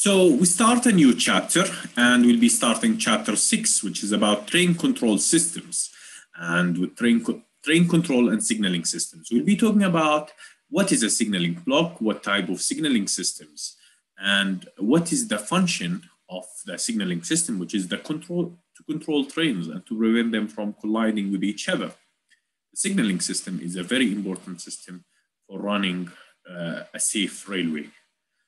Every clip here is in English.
So we start a new chapter and we'll be starting chapter six, which is about train control systems and with train, co train control and signaling systems. We'll be talking about what is a signaling block, what type of signaling systems, and what is the function of the signaling system, which is the control to control trains and to prevent them from colliding with each other. The signaling system is a very important system for running uh, a safe railway.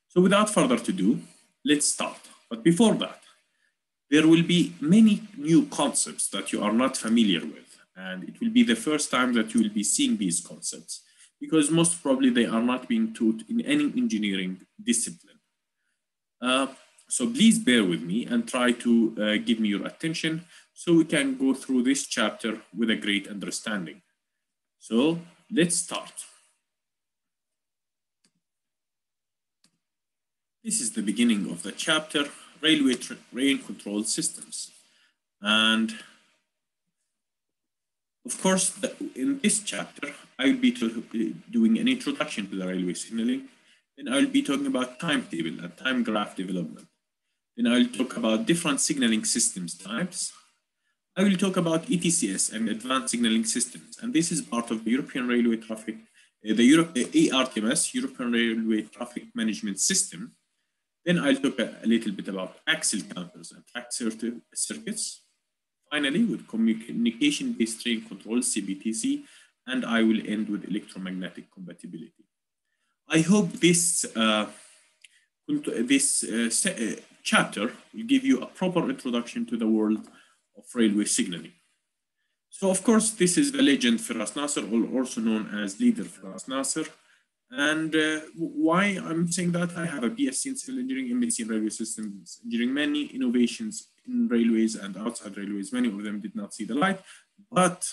So without further ado, let's start. But before that, there will be many new concepts that you are not familiar with. And it will be the first time that you will be seeing these concepts because most probably they are not being taught in any engineering discipline. Uh, so please bear with me and try to uh, give me your attention so we can go through this chapter with a great understanding. So let's start. This is the beginning of the chapter, Railway Train Control Systems. And of course, the, in this chapter, I will be doing an introduction to the railway signaling. Then I will be talking about timetable and time graph development. Then I will talk about different signaling systems types. I will talk about ETCS and advanced signaling systems. And this is part of the European Railway Traffic, uh, the Euro uh, ERTMS, European Railway Traffic Management System. Then I'll talk a, a little bit about axle counters and track circuits. Finally, with communication-based train control, CBTC, and I will end with electromagnetic compatibility. I hope this, uh, this uh, uh, chapter will give you a proper introduction to the world of railway signaling. So of course, this is the legend Feras Naser, also known as leader Feras Naser. And uh, why I'm saying that I have a BSc in civil engineering, MSc in railway systems engineering, many innovations in railways and outside railways. Many of them did not see the light, but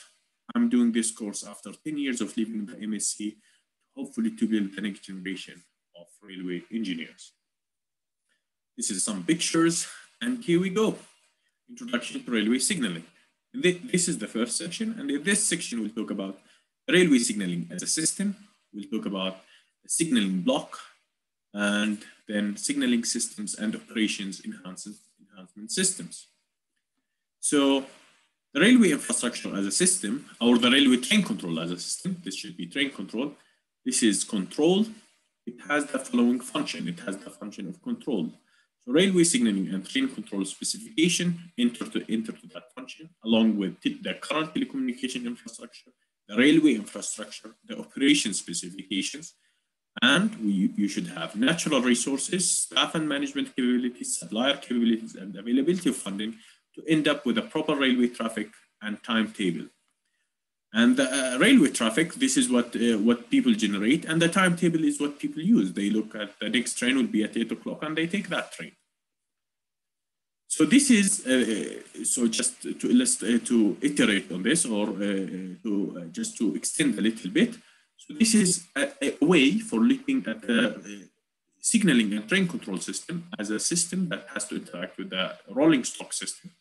I'm doing this course after 10 years of leaving the MSc, hopefully to build the next generation of railway engineers. This is some pictures, and here we go. Introduction to railway signaling. This is the first section, and in this section we'll talk about railway signaling as a system. We'll talk about the signaling block, and then signaling systems and operations enhancement systems. So the railway infrastructure as a system, or the railway train control as a system, this should be train control. This is control. It has the following function. It has the function of control. So railway signaling and train control specification enter to enter to that function along with the current telecommunication infrastructure, the railway infrastructure, the operation specifications, and we, you should have natural resources, staff and management capabilities, supplier capabilities, and availability of funding to end up with a proper railway traffic and timetable. And the uh, railway traffic, this is what, uh, what people generate, and the timetable is what people use. They look at the next train will be at 8 o'clock, and they take that train. So this is, uh, so just to illustrate, to iterate on this, or uh, to uh, just to extend a little bit. So this is a, a way for looking at the uh, signaling and train control system as a system that has to interact with the rolling stock system,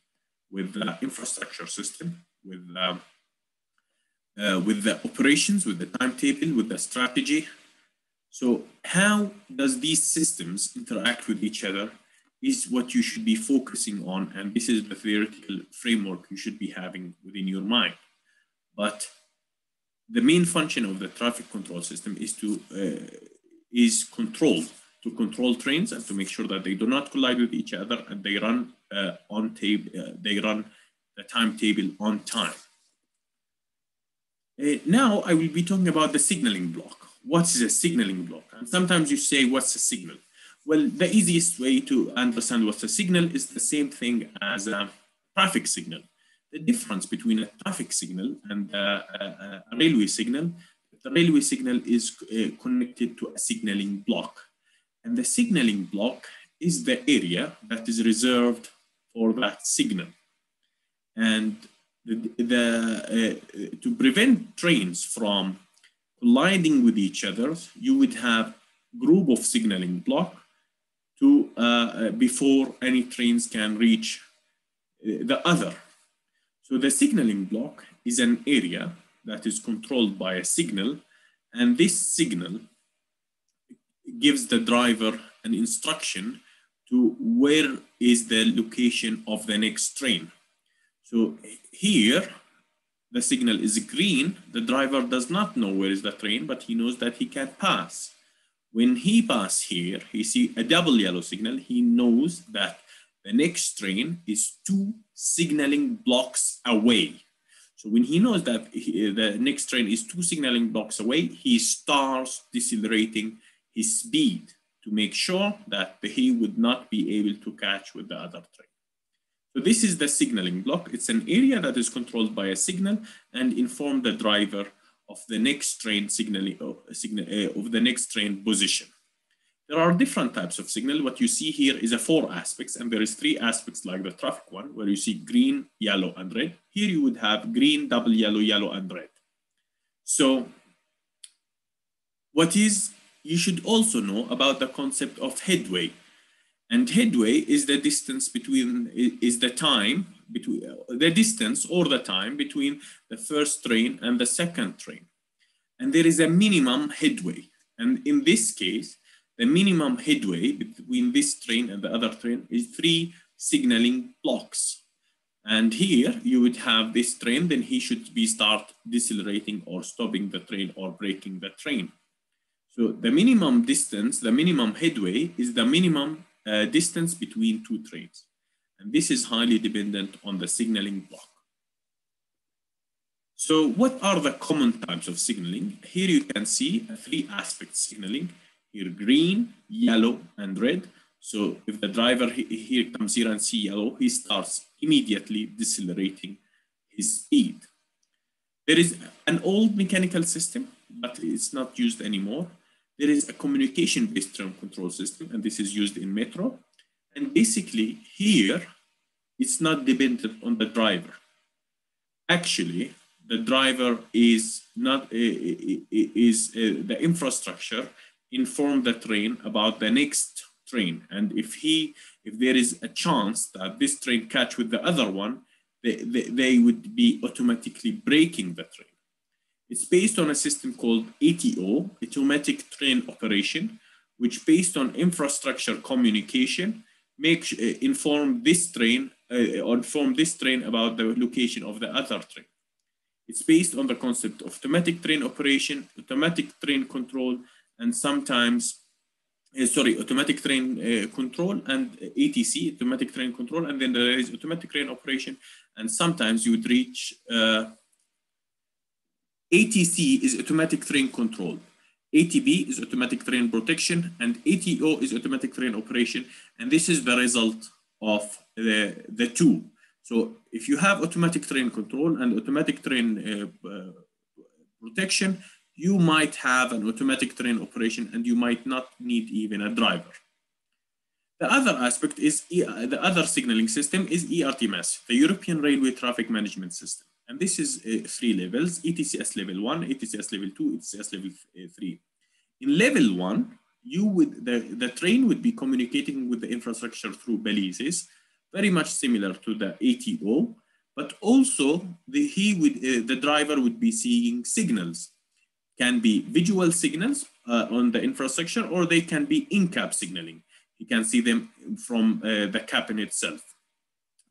with the infrastructure system, with um, uh, with the operations, with the timetable, with the strategy. So how does these systems interact with each other is what you should be focusing on. And this is the theoretical framework you should be having within your mind. But the main function of the traffic control system is to uh, is control to control trains and to make sure that they do not collide with each other and they run uh, on table uh, they run the timetable on time uh, now I will be talking about the signaling block. What is a signaling block? And sometimes you say, what's a signal? Well, the easiest way to understand what's a signal is the same thing as a traffic signal. The difference between a traffic signal and a, a, a railway signal, the railway signal is uh, connected to a signaling block. And the signaling block is the area that is reserved for that signal. And the, the uh, to prevent trains from colliding with each other, you would have group of signaling block to uh, uh, before any trains can reach uh, the other. So the signaling block is an area that is controlled by a signal, and this signal gives the driver an instruction to where is the location of the next train. So here, the signal is green. The driver does not know where is the train, but he knows that he can pass. When he pass here, he see a double yellow signal. He knows that the next train is two signaling blocks away. So when he knows that he, the next train is two signaling blocks away, he starts decelerating his speed to make sure that he would not be able to catch with the other train. So this is the signaling block. It's an area that is controlled by a signal and inform the driver of the next train signaling uh, signal, uh, of the next train position. There are different types of signal. What you see here is a four aspects, and there is three aspects like the traffic one, where you see green, yellow, and red. Here you would have green, double yellow, yellow, and red. So what is, you should also know about the concept of headway. And headway is the distance between, is the time, between the distance or the time between the first train and the second train. And there is a minimum headway. And in this case, the minimum headway between this train and the other train is three signaling blocks. And here you would have this train, then he should be start decelerating or stopping the train or braking the train. So the minimum distance, the minimum headway is the minimum uh, distance between two trains. And this is highly dependent on the signaling block. So what are the common types of signaling? Here you can see three aspect signaling here green, yellow, and red. So if the driver here comes here and see yellow, he starts immediately decelerating his speed. There is an old mechanical system, but it's not used anymore. There is a communication-based train control system, and this is used in metro. And basically here, it's not dependent on the driver. Actually, the driver is not uh, is uh, the infrastructure inform the train about the next train. And if he, if there is a chance that this train catch with the other one, they, they, they would be automatically braking the train. It's based on a system called ATO, Automatic Train Operation, which based on infrastructure communication, make, uh, inform this train, uh, or inform this train about the location of the other train. It's based on the concept of automatic train operation, automatic train control, and sometimes uh, sorry, automatic train uh, control and ATC, automatic train control, and then there is automatic train operation, and sometimes you would reach uh, ATC is automatic train control. ATB is automatic train protection, and ATO is automatic train operation, and this is the result of the, the two. So if you have automatic train control and automatic train uh, uh, protection, you might have an automatic train operation and you might not need even a driver. The other aspect is, the other signaling system is ERTMS, the European Railway Traffic Management System. And this is uh, three levels, ETCS level one, ETCS level two, ETCS level uh, three. In level one, you would, the, the train would be communicating with the infrastructure through balises, very much similar to the ATO, but also the, he would, uh, the driver would be seeing signals can be visual signals uh, on the infrastructure or they can be in-cab signaling. You can see them from uh, the cabin itself.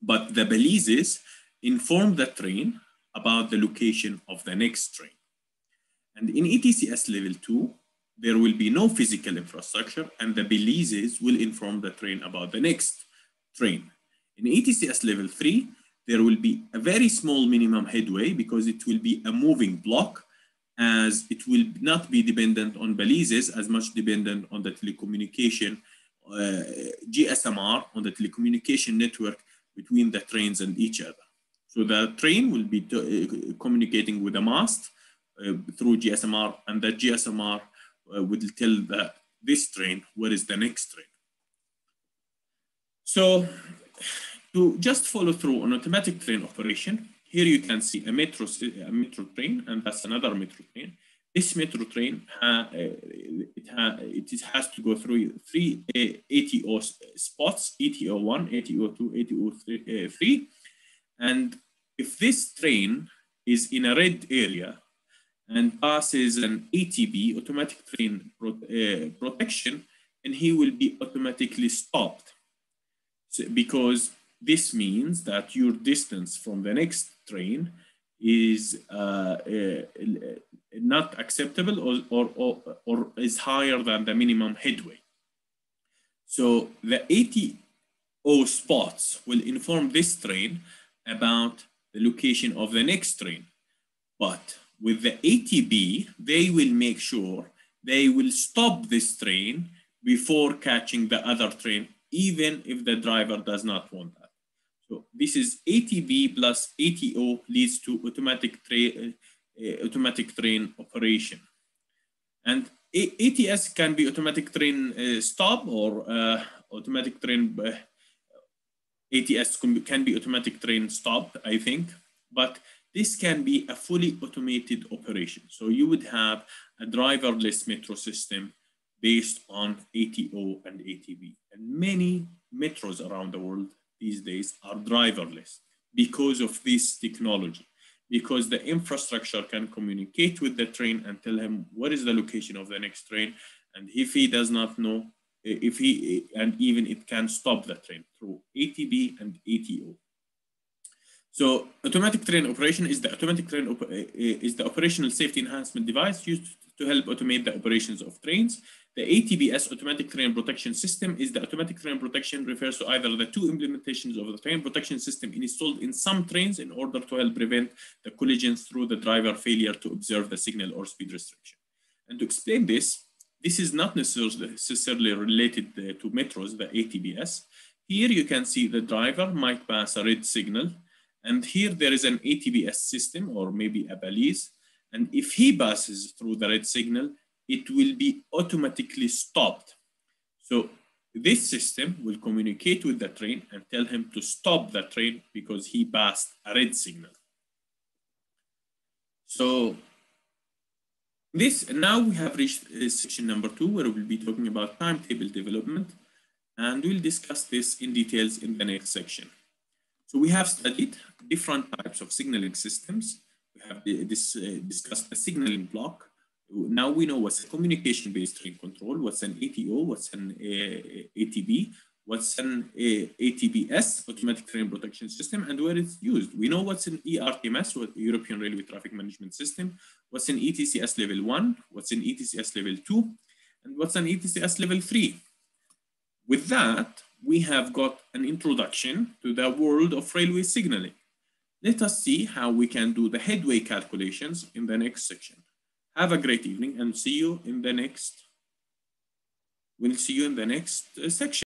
But the balises inform the train about the location of the next train. And in ETCS level two, there will be no physical infrastructure and the balises will inform the train about the next train. In ETCS level three, there will be a very small minimum headway because it will be a moving block as it will not be dependent on balises as much dependent on the telecommunication uh, GSMR on the telecommunication network between the trains and each other. So the train will be uh, communicating with the mast uh, through GSMR and the GSMR uh, will tell the, this train where is the next train. So to just follow through on automatic train operation, here you can see a metro, a metro train, and that's another metro train. This metro train, uh, it, ha it has to go through three ATO spots, ATO 1, ATO 2, ATO 3, uh, 3. And if this train is in a red area and passes an ATB, automatic train pro uh, protection, and he will be automatically stopped. so, because this means that your distance from the next train is uh, uh, not acceptable or, or, or, or, is higher than the minimum headway. So the ATO spots will inform this train about the location of the next train. But with the ATB, they will make sure they will stop this train before catching the other train, even if the driver does not want that. So this is ATB plus ATO leads to automatic, tra uh, automatic train operation. And ATS can be automatic train uh, stop or uh, automatic train, uh, ATS can be, automatic train stop, I think, but this can be a fully automated operation. So you would have a driverless metro system based on ATO and ATB. And many metros around the world these days are driverless because of this technology, because the infrastructure can communicate with the train and tell him what is the location of the next train. And if he does not know, if he, and even it can stop the train through ATB and ATO. So automatic train operation is the automatic train eh, is the operational safety enhancement device used to help automate the operations of trains. The ATPS automatic train protection system is the automatic train protection refers to either the two implementations of the train protection system installed in some trains in order to help prevent the collisions through the driver failure to observe the signal or speed restriction. And to explain this, this is not necessarily related uh, to metros, the ATBS. Here you can see the driver might pass a red signal and here there is an ATBS system or maybe a balise. And if he passes through the red signal, it will be automatically stopped. So this system will communicate with the train and tell him to stop the train because he passed a red signal. So this now we have reached uh, section number two where we'll be talking about timetable development and we'll discuss this in details in the next section. So we have studied different types of signaling systems. We have this, uh, discussed a signaling block. Now we know what's a communication-based train control, what's an ATO, what's an uh, ATB, what's an ATPS, automatic train protection system, and where it's used. We know what's an ERTMS, what European Railway Traffic Management System, what's an ETCS level one, what's an ETCS level two, and what's an ETCS level three. With that, we have got an introduction to the world of railway signaling. Let us see how we can do the headway calculations in the next section. Have a great evening and see you in the next, we'll see you in the next uh, section.